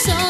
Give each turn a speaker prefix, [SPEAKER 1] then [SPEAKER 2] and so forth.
[SPEAKER 1] so